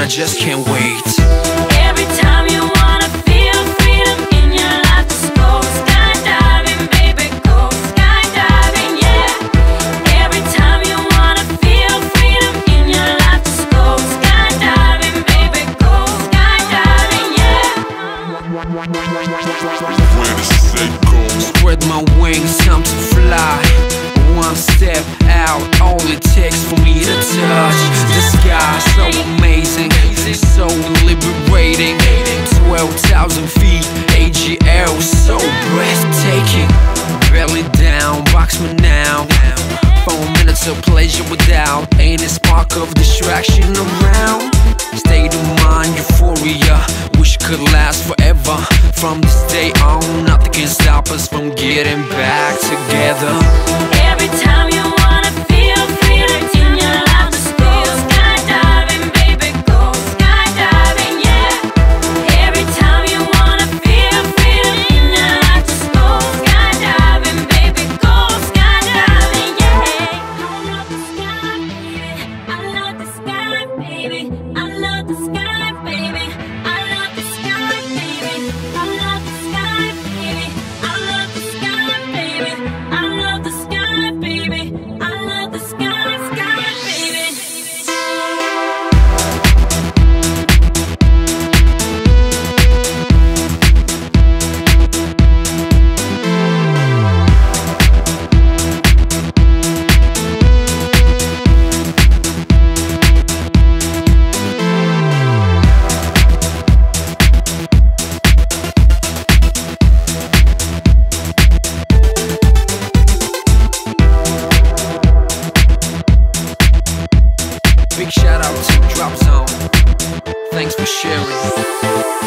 And I just can't wait. Every time you wanna feel freedom in your life, just go skydiving, baby, go skydiving, yeah. Every time you wanna feel freedom in your life, just go skydiving, baby, go skydiving, yeah. When the set goes, Spread my wings, time to fly. One step out, all it takes for me to touch the sky. Box me now. Four minutes of pleasure without any spark of distraction around. State of mind, euphoria, wish could last forever. From this day on, nothing can stop us from getting back together. Big shout out to Drop Zone. Thanks for sharing.